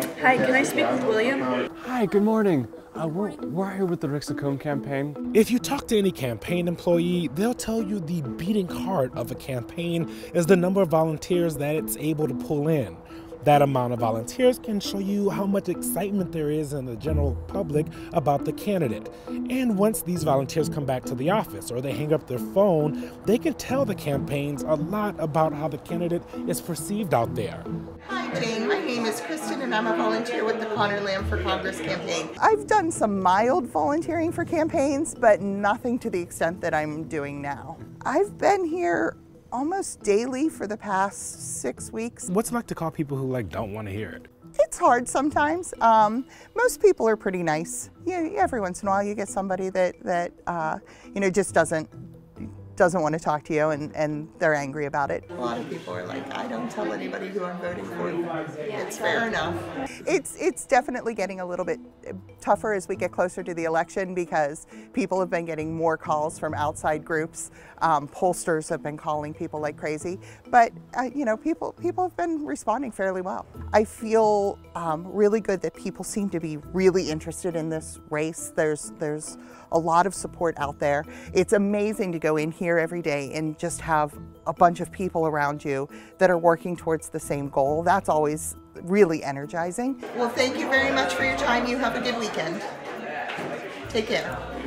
Hi, can I speak with William? Hi, good morning. Uh, we're, we're here with the Rick Saccone campaign. If you talk to any campaign employee, they'll tell you the beating heart of a campaign is the number of volunteers that it's able to pull in. That amount of volunteers can show you how much excitement there is in the general public about the candidate. And once these volunteers come back to the office or they hang up their phone, they can tell the campaigns a lot about how the candidate is perceived out there. Hi, Jane. My name is Kristen, and I'm a volunteer with the Conor Lamb for Congress campaign. I've done some mild volunteering for campaigns, but nothing to the extent that I'm doing now. I've been here almost daily for the past six weeks. What's it like to call people who like don't want to hear it? It's hard sometimes. Um, most people are pretty nice. Yeah, every once in a while you get somebody that that uh, you know just doesn't doesn't want to talk to you and, and they're angry about it. A lot of people are like, I don't tell anybody who I'm voting for. It's fair enough. It's it's definitely getting a little bit tougher as we get closer to the election because people have been getting more calls from outside groups. Um, pollsters have been calling people like crazy, but uh, you know people people have been responding fairly well. I feel um, really good that people seem to be really interested in this race. There's there's a lot of support out there. It's amazing to go in here every day and just have a bunch of people around you that are working towards the same goal. That's always really energizing. Well, thank you very much for your time. You have a good weekend. Take care.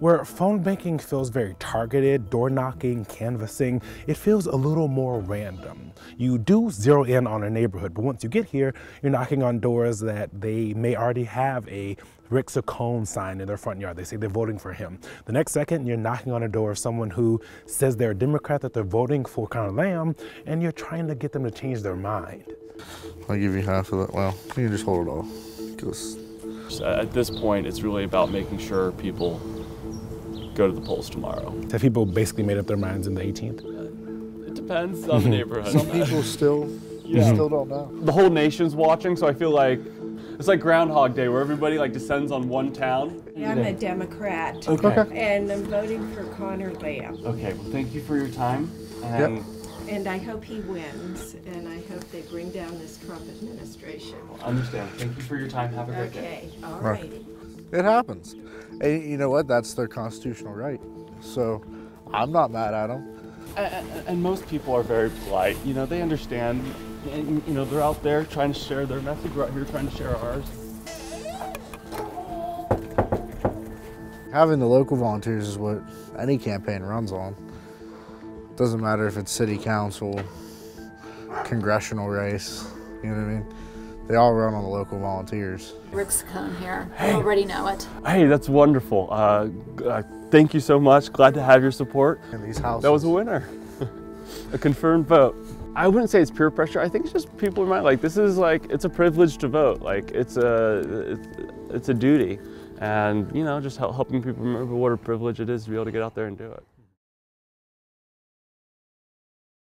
Where phone banking feels very targeted, door knocking, canvassing, it feels a little more random. You do zero in on a neighborhood, but once you get here, you're knocking on doors that they may already have a Rick Saccone sign in their front yard. They say they're voting for him. The next second, you're knocking on a door of someone who says they're a Democrat, that they're voting for Conor Lamb, and you're trying to get them to change their mind. I'll give you half of that. Well, you can just hold it all. Because At this point, it's really about making sure people go to the polls tomorrow. Have people basically made up their minds in the 18th? Uh, it depends on the hmm. neighborhood. some people still Yeah. still don't know. the whole nation's watching, so I feel like it's like Groundhog Day, where everybody like descends on one town. I'm a Democrat. Okay. And I'm voting for Conor Lamb. Okay. Well, thank you for your time. And And I hope he wins. And I hope they bring down this Trump administration. understand. Thank you for your time. Have a great day. Okay, all righty. It happens. And you know what? That's their constitutional right. So I'm not mad at them. And, and most people are very polite. You know, they understand. And, you know, they're out there trying to share their message. We're out here trying to share ours. Having the local volunteers is what any campaign runs on. Doesn't matter if it's city council, congressional race, you know what I mean? They all run on the local volunteers. Rick Saccone here. I already know it. Hey, that's wonderful. Uh, uh, thank you so much. Glad to have your support. In these houses. That was a winner. a confirmed vote. I wouldn't say it's peer pressure. I think it's just people in mind. Like this is like it's a privilege to vote. Like it's a it's, it's a duty, and you know just hel- helping people remember what a privilege it is to be able to get out there and do it.